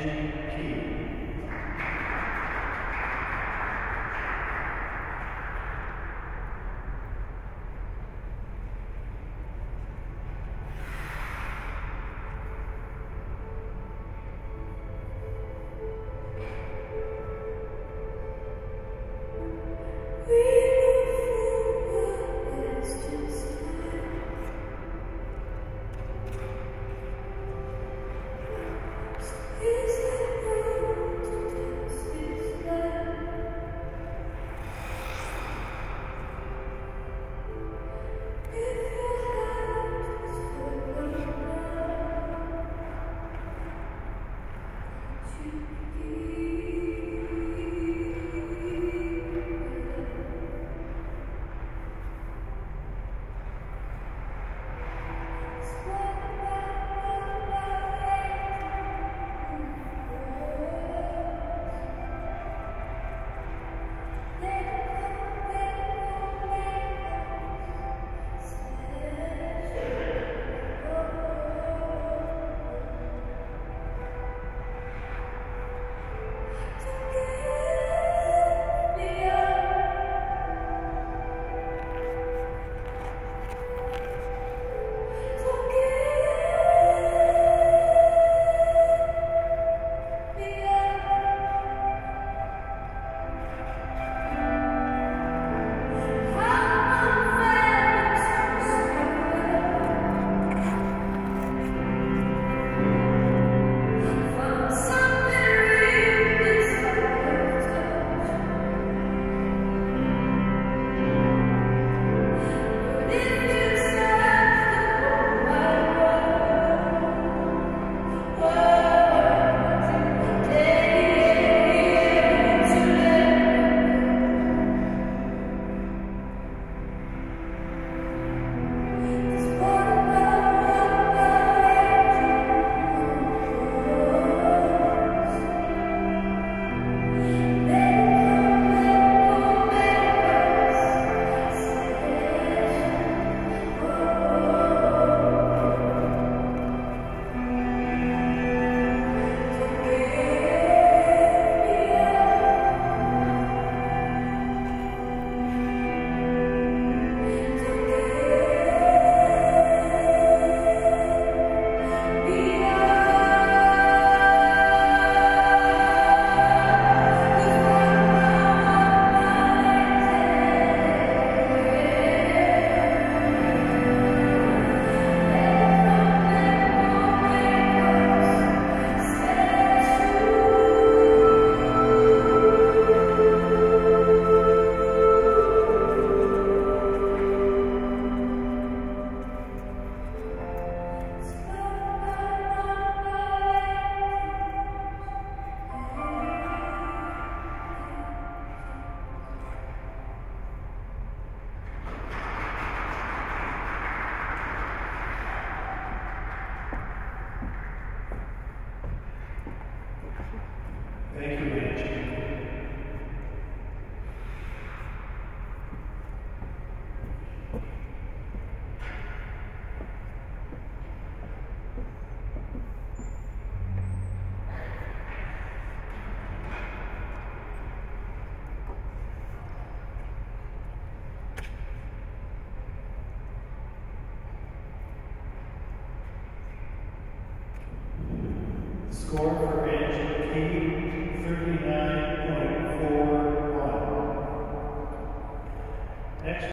Angie Key. Thank you, Angie. Score for Angie doing that.